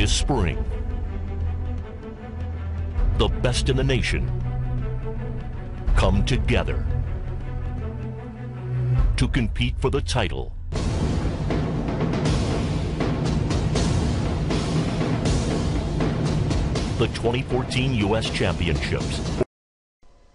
This spring, the best in the nation come together to compete for the title. The 2014 U.S. Championships.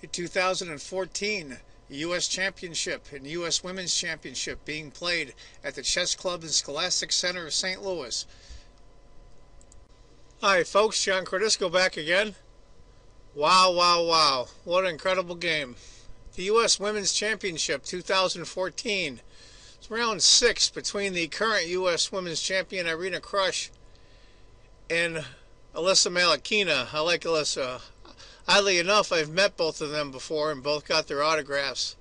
The 2014 U.S. Championship and U.S. Women's Championship being played at the Chess Club and Scholastic Center of St. Louis. Hi, folks. John Cordisco back again. Wow, wow, wow. What an incredible game. The U.S. Women's Championship 2014. It's round six between the current U.S. Women's Champion Irina Krush and Alyssa Melekhina. I like Alyssa. Oddly enough, I've met both of them before and both got their autographs.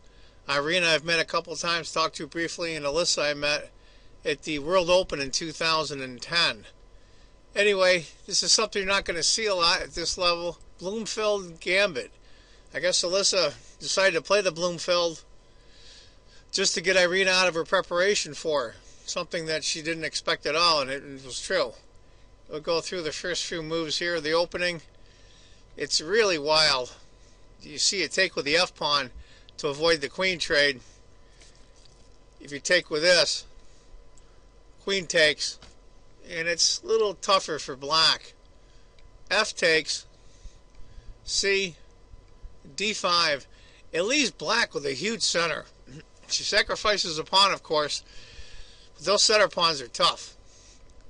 Irina I've met a couple times, talked to briefly, and Alyssa I met at the World Open in 2010. Anyway, this is something you're not going to see a lot at this level. Blumenfeld Gambit. I guess Alyssa decided to play the Blumenfeld just to get Irina out of her preparation for. Something that she didn't expect at all, and it was true. We'll go through the first few moves here. The opening, it's really wild. You see it take with the F pawn to avoid the queen trade. If you take with this, queen takes, and it's a little tougher for black. F takes, C, D5. It leaves black with a huge center. She sacrifices a pawn, of course, but those center pawns are tough.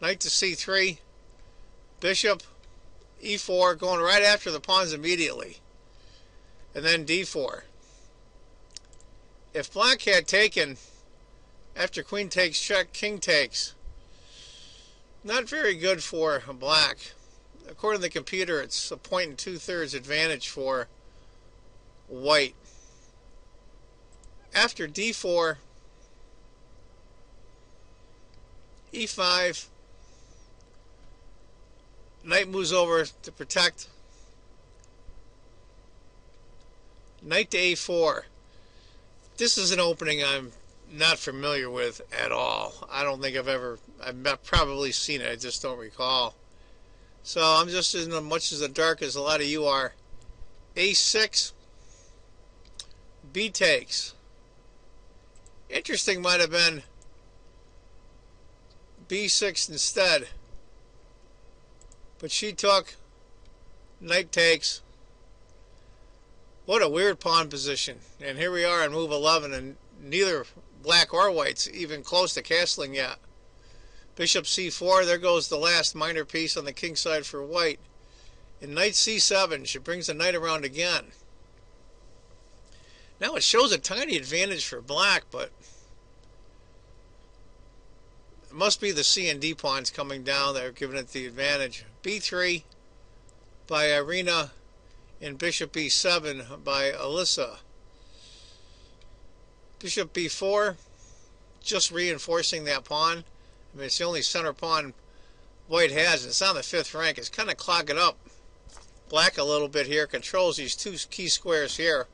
Knight to C3, bishop, e4, going right after the pawns immediately. And then d4. If black had taken, after queen takes check, king takes, not very good for black. According to the computer, it's a point and two-thirds advantage for white. After d4, e5, Knight moves over to protect. Knight to a4. This is an opening I'm not familiar with at all. I don't think I've ever, I've probably seen it, I just don't recall. So I'm just as much as the dark as a lot of you are. A6, B takes. Interesting might have been B6 instead. But she took knight takes. What a weird pawn position. And here we are on move 11, and neither black or white's even close to castling yet. Bishop c4, there goes the last minor piece on the king side for white. And knight c7, she brings the knight around again. Now it shows a tiny advantage for black, but it must be the C and D pawns coming down that are giving it the advantage. B3 by Irina and Bishop B7 by Alyssa. Bishop B4, just reinforcing that pawn. I mean, it's the only center pawn white has, and it's on the fifth rank. It's kind of clogging up black a little bit here, controls these two key squares here.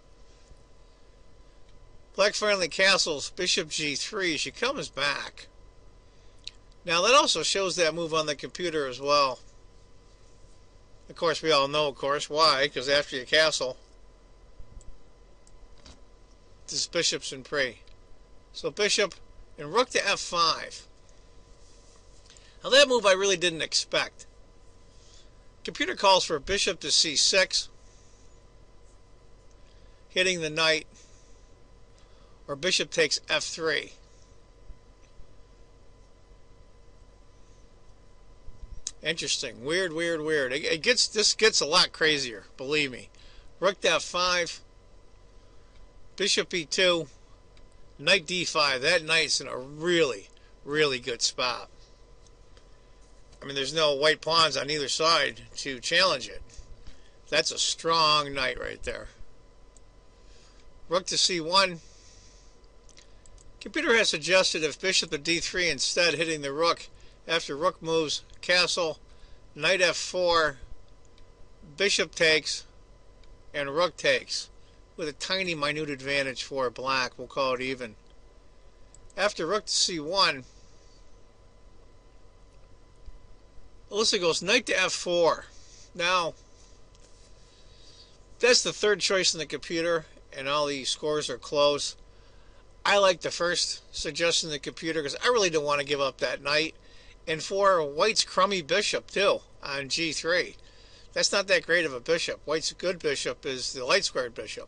Black finally castles Bishop G3. She comes back. Now that also shows that move on the computer as well. Of course, we all know, of course, why, because after you castle, this bishop's in prey. So bishop and rook to f5. Now that move I really didn't expect. Computer calls for bishop to c6, hitting the knight, or bishop takes f3. Interesting. Weird, weird, weird. It, it, gets this gets a lot crazier, believe me. Rook to f5, bishop e2, knight d5. That knight's in a really, really good spot. I mean, there's no white pawns on either side to challenge it. That's a strong knight right there. Rook to c1. Computer has suggested if bishop to d3 instead hitting the rook after rook moves, castle, knight f4, bishop takes, and rook takes, with a tiny minute advantage for black. We'll call it even. After rook to c1, Alyssa goes knight to f4. Now, that's the third choice in the computer, and all the scores are close. I like the first suggestion in the computer because I really don't want to give up that knight. And for White's crummy bishop, too, on g3. That's not that great of a bishop. White's good bishop is the light squared bishop.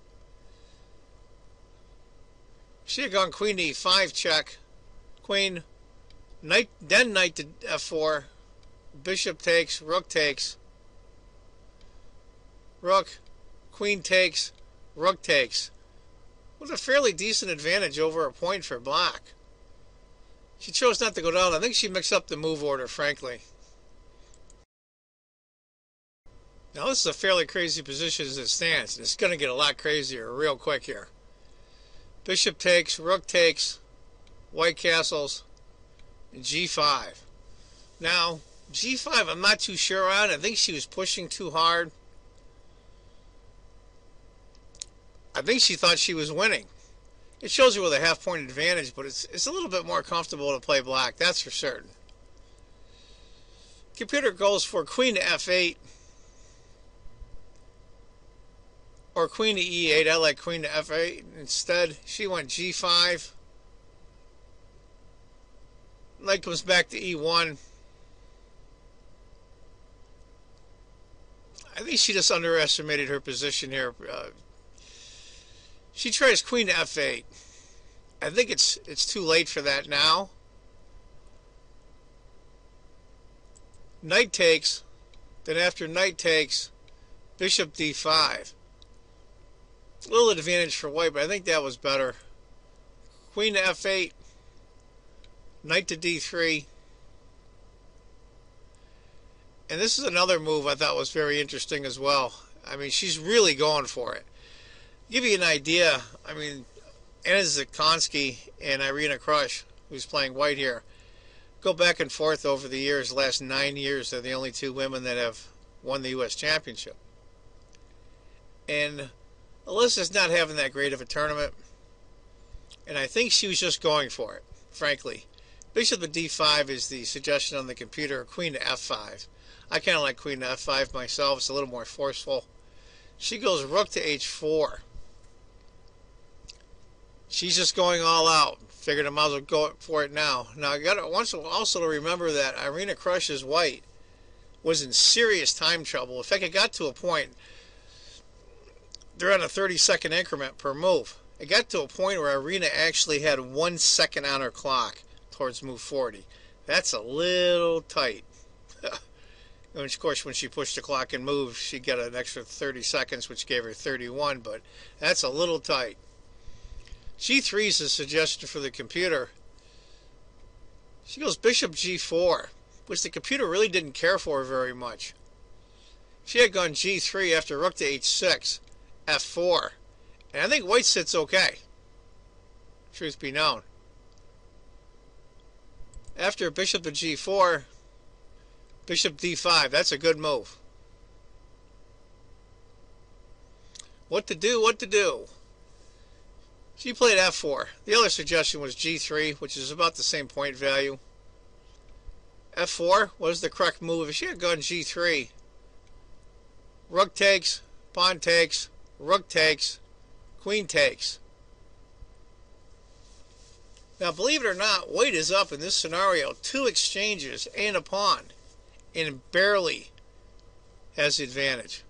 She had gone queen to e5 check. Queen, knight, then knight to f4. Bishop takes, rook takes. Rook, queen takes, rook takes. With a fairly decent advantage over a point for black. She chose not to go down. I think she mixed up the move order, frankly. Now this is a fairly crazy position as it stands, and it's going to get a lot crazier real quick here. Bishop takes, rook takes, white castles, g5. Now, g5 I'm not too sure on. I think she was pushing too hard. I think she thought she was winning. It shows you with a half point advantage, but it's, it's a little bit more comfortable to play black, that's for certain. Computer goes for queen to f8. Or queen to e8. I like queen to f8 instead. She went g5. Knight comes back to e1. I think she just underestimated her position here. Uh, she tries queen to f8. I think it's it's too late for that now. Knight takes. Then after knight takes, bishop d5 little advantage for white, but I think that was better. Queen to f8, knight to d3. And this is another move I thought was very interesting as well. I mean, she's really going for it. Give you an idea, I mean, Anna Zatonskih and Irina Krush, who's playing white here, go back and forth over the years. The last nine years, they're the only two women that have won the U.S. Championship. And Alyssa's not having that great of a tournament, and I think she was just going for it, frankly. Bishop to d5 is the suggestion on the computer, queen to f5. I kind of like queen to f5 myself, it's a little more forceful. She goes rook to h4. She's just going all out. Figured I might as well go for it now. Now, I got to also to remember that Irina Krush's white was in serious time trouble. In fact, it got to a point they're on a 30 second increment per move. It got to a point where Irina actually had one second on her clock towards move 40. That's a little tight. and of course, when she pushed the clock and moved, she got an extra 30 seconds, which gave her 31, but that's a little tight. G3 is a suggestion for the computer. She goes bishop g4, which the computer really didn't care for very much. She had gone g3 after rook to h6 f4. And I think white sits okay. Truth be known. After bishop to g4, bishop d5. That's a good move. What to do, what to do. She played f4. The other suggestion was g3, which is about the same point value. f4 was the correct move. If she had gone g3, rook takes, pawn takes, rook takes, queen takes. Now, believe it or not, white is up in this scenario two exchanges and a pawn, and barely has the advantage.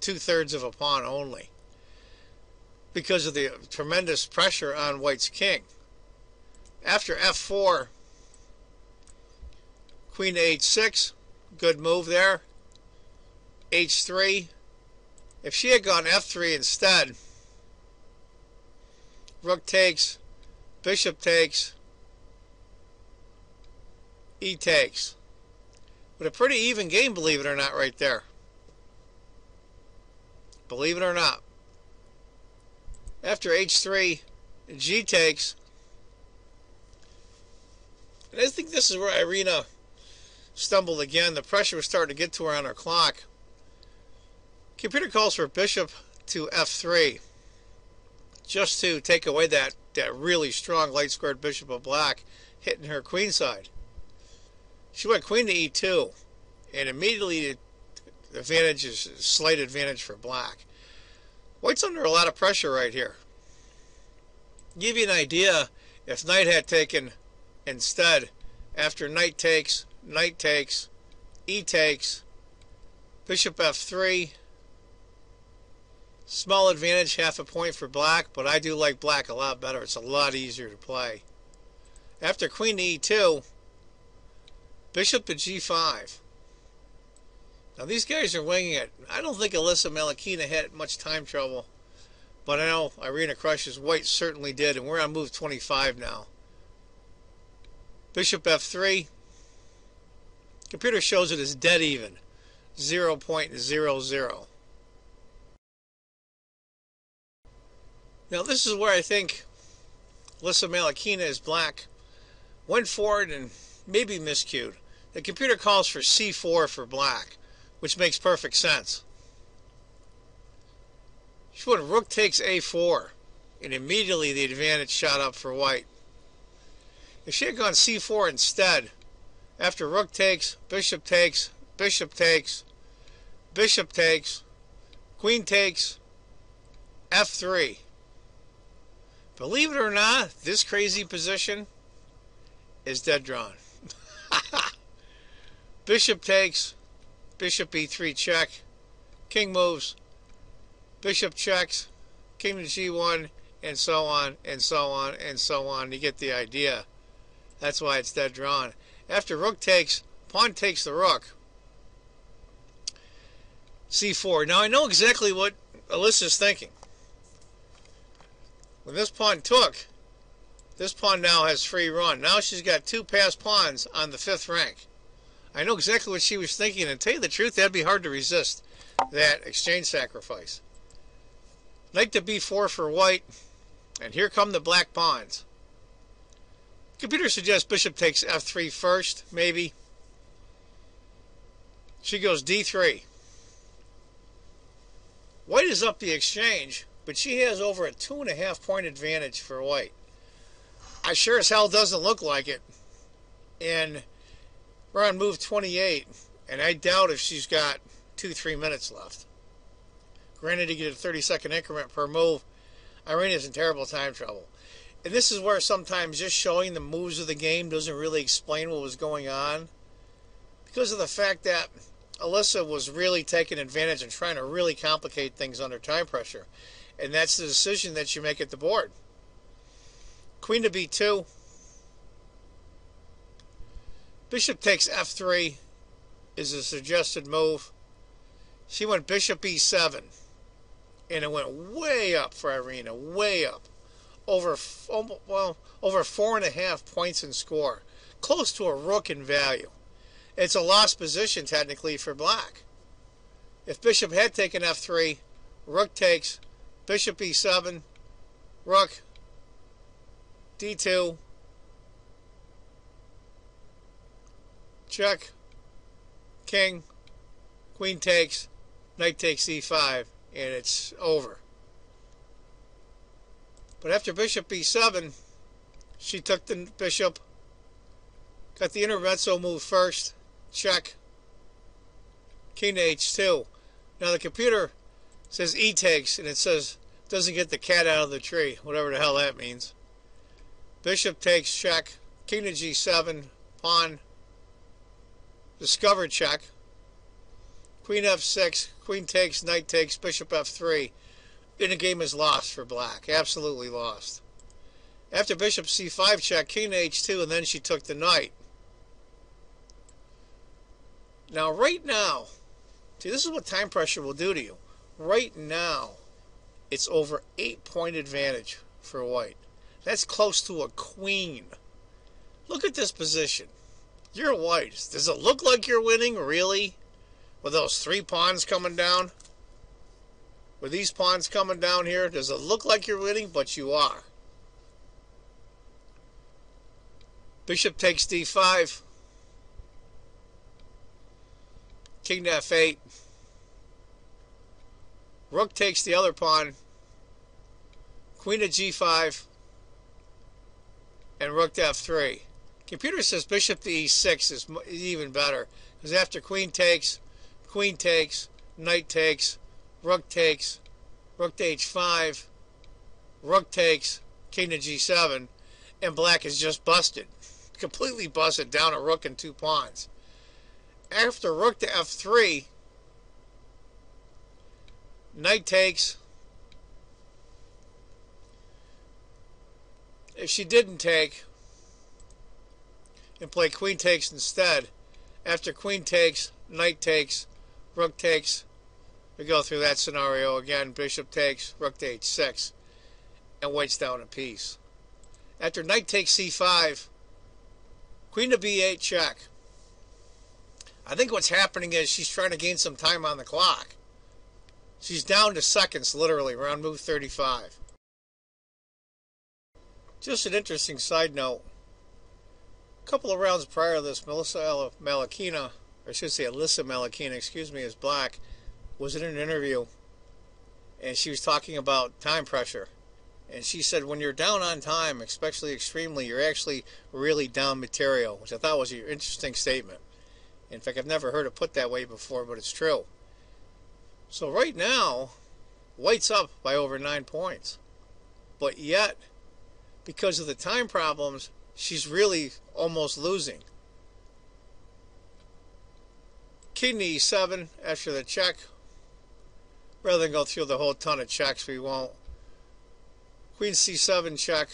Two thirds of a pawn only, because of the tremendous pressure on white's king. After f4, queen to h6, good move there. h3, if she had gone f3 instead, rook takes, bishop takes, e takes. But a pretty even game, believe it or not, right there. Believe it or not. After h3, g takes. And I think this is where Irina stumbled again. The pressure was starting to get to her on her clock. Computer calls for bishop to f3 just to take away that, that really strong light squared bishop of black hitting her queen side. She went queen to e2, and immediately the advantage is slight advantage for black. White's under a lot of pressure right here. Give you an idea, if knight had taken instead, after knight takes, knight takes, e takes, bishop f3, small advantage, half a point for black, but I do like black a lot better. It's a lot easier to play. After queen to e2, bishop to g5. Now these guys are winging it. I don't think Alyssa Melekhina had much time trouble. But I know Irina Krush's White certainly did, and we're on move 25 now. Bishop f3. Computer shows it as dead even. 0.00. Now this is where I think Alyssa Melekhina is black. Went forward and maybe miscued. The computer calls for c4 for black which makes perfect sense. When rook takes a4, and immediately the advantage shot up for white. If she had gone c4 instead, after rook takes, bishop takes, bishop takes, bishop takes, queen takes, f3. Believe it or not, this crazy position is dead drawn. bishop takes, bishop e3 check, king moves, bishop checks, king to g1, and so on, and so on, and so on. You get the idea. That's why it's dead drawn. After rook takes, pawn takes the rook. c4. Now I know exactly what Alyssa's thinking. This pawn took, this pawn now has free run. Now she's got two passed pawns on the fifth rank. I know exactly what she was thinking, and tell you the truth, that'd be hard to resist that exchange sacrifice. Knight to b4 for white, and here come the black pawns. Computer suggests bishop takes f3 first, maybe. She goes d3. White is up the exchange, but she has over a two and a half point advantage for white. I sure as hell doesn't look like it. And we're on move 28, and I doubt if she's got two, three minutes left. Granted, you get a 30 second increment per move. Irina's in terrible time trouble. And this is where sometimes just showing the moves of the game doesn't really explain what was going on. Because of the fact that Alyssa was really taking advantage and trying to really complicate things under time pressure. And that's the decision that you make at the board. Queen to b2. Bishop takes f3 is a suggested move. She went bishop e7, and it went way up for Irina, way up, over oh, well over four and a half points in score, close to a rook in value. It's a lost position technically for black. If bishop had taken f3, rook takes, bishop e7, rook, d2, check, king, queen takes, knight takes e5, and it's over. But after bishop b7, she took the bishop, got the intermezzo move first, check, king to h2. Now the computer says e takes, and it says doesn't get the cat out of the tree, whatever the hell that means. Bishop takes check, king to g7, pawn Discover check. Queen f6, queen takes, knight takes, bishop f3. And the game is lost for black. Absolutely lost. After bishop c5 check, king h2, and then she took the knight. Now, right now, see, this is what time pressure will do to you. Right now, it's over eight point advantage for white. That's close to a queen. Look at this position. You're white. Does it look like you're winning, really? With those three pawns coming down? With these pawns coming down here, does it look like you're winning? But you are. Bishop takes d5. King to f8. Rook takes the other pawn. Queen to g5. And rook to f3. Computer says bishop to e6 is even better because after queen takes, queen takes, knight takes, rook takes, rook to h5, rook takes, king to g7, and black is just busted. Completely busted down a rook and two pawns. After rook to f3, knight takes. If she didn't take and play queen takes instead, after queen takes, knight takes, rook takes, we go through that scenario again. Bishop takes, rook to h6, and white's down a piece. After knight takes c5, queen to b8 check. I think what's happening is she's trying to gain some time on the clock. She's down to seconds, literally, around move 35. Just an interesting side note. A couple of rounds prior to this, Melissa Melekhina, or I should say Alyssa Melekhina, excuse me, is black, was in an interview, and she was talking about time pressure. And she said, when you're down on time, especially extremely, you're actually really down material, which I thought was an interesting statement. In fact, I've never heard it put that way before, but it's true. So right now, White's up by over nine points. But yet, because of the time problems, she's really almost losing. To e7 after the check. Rather than go through the whole ton of checks, we won't. Queen c7 check.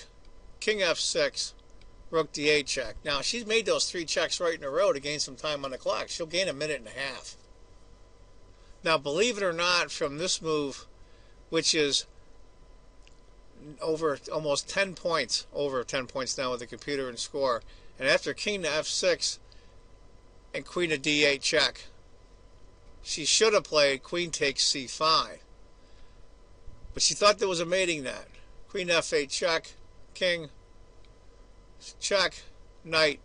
King f6. Rook d8 check. Now, she's made those three checks right in a row to gain some time on the clock. She'll gain a minute and a half. Now, believe it or not, from this move, which is over almost 10 points, over 10 points now with the computer and score, and after king to f6 and queen to d8 check, she should have played queen takes c5. But she thought there was a mating net. Queen f8 check, king, check, knight,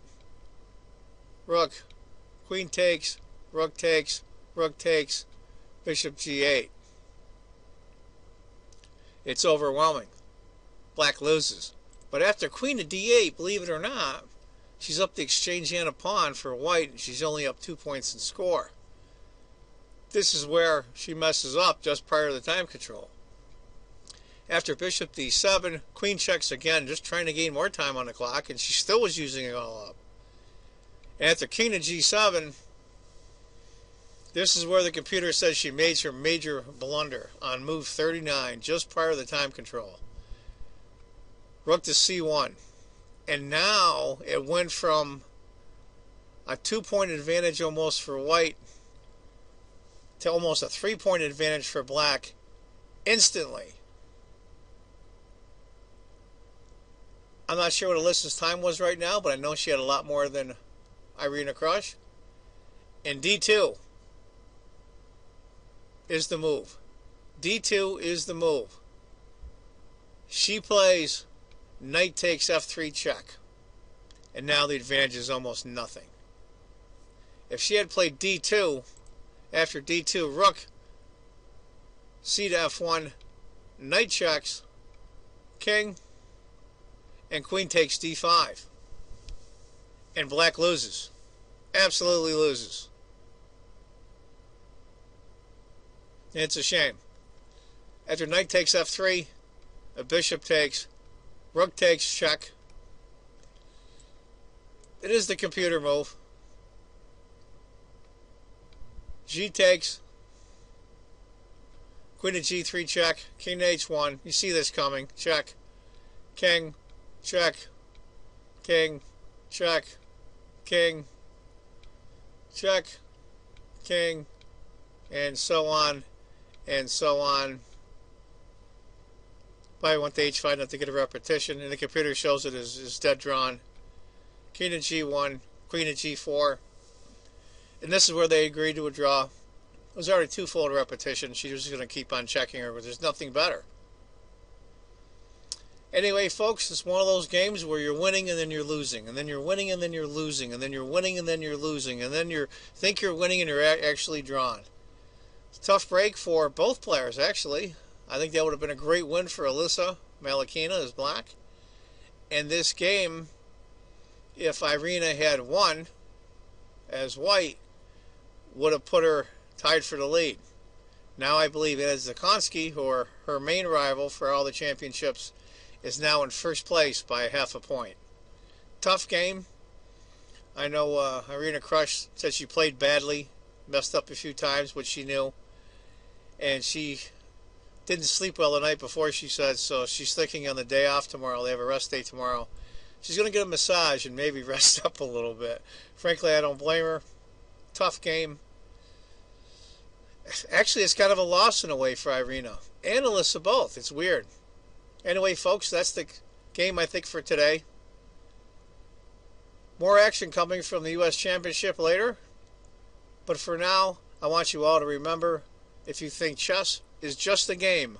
rook, queen takes, rook takes, rook takes, bishop g8. It's overwhelming. Black loses. But after queen to d8, believe it or not, she's up the exchange hand a pawn for white, and she's only up two points in score. This is where she messes up just prior to the time control. After bishop d7, queen checks again, just trying to gain more time on the clock, and she still was using it all up. After king to g7, this is where the computer says she made her major blunder on move 39, just prior to the time control. Rook to c1. And now it went from a two-point advantage almost for white to almost a three-point advantage for black instantly. I'm not sure what Alyssa's time was right now, but I know she had a lot more than Irina Krush. And D2 is the move. D2 is the move. She plays knight takes f3 check. And now the advantage is almost nothing. If she had played d2, after d2, rook, c to f1, knight checks, king, and queen takes d5. And black loses. Absolutely loses. It's a shame. After knight takes f3, a bishop takes, rook takes check. It is the computer move. G takes, queen to g3 check, king to h1. You see this coming. Check. King, check, king, check, king, check, king, and so on and so on. Probably want the h5 not to get a repetition, and the computer shows it as, as dead drawn. King to g1, queen to g4. And this is where they agreed to a draw. It was already twofold repetition. She was going to keep on checking her, but there's nothing better. Anyway, folks, it's one of those games where you're winning and then you're losing, and then you're winning and then you're losing, and then you're winning and then you're losing, and then you think you're winning and you're actually drawn. Tough break for both players, actually. I think that would have been a great win for Alyssa Melekhina as black. And this game if Irina had won as white, would have put her tied for the lead. Now I believe Ed Zatonskih, who are her main rival for all the championships, is now in first place by half a point. Tough game. I know uh, Irina Krush said she played badly, messed up a few times, which she knew, and she didn't sleep well the night before. She said so. She's thinking on the day off tomorrow. They have a rest day tomorrow. She's going to get a massage and maybe rest up a little bit. Frankly, I don't blame her. Tough game. Actually, it's kind of a loss in a way for Irina and Alyssa both. It's weird. Anyway, folks, that's the game I think for today. More action coming from the U.S. Championship later. But for now, I want you all to remember if you think chess is just a game,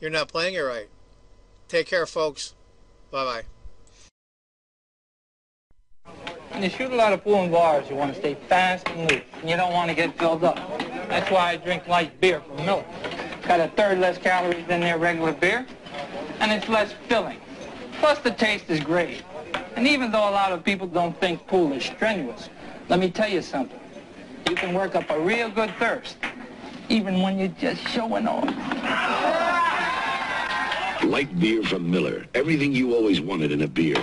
you're not playing it right. Take care, folks. Bye bye. When you shoot a lot of pool and bars, you want to stay fast and loose, and you don't want to get filled up. That's why I drink light beer from Miller. It's got a third less calories than their regular beer, and it's less filling. Plus, the taste is great. And even though a lot of people don't think pool is strenuous, let me tell you something. You can work up a real good thirst, even when you're just showing off. Light beer from Miller. Everything you always wanted in a beer.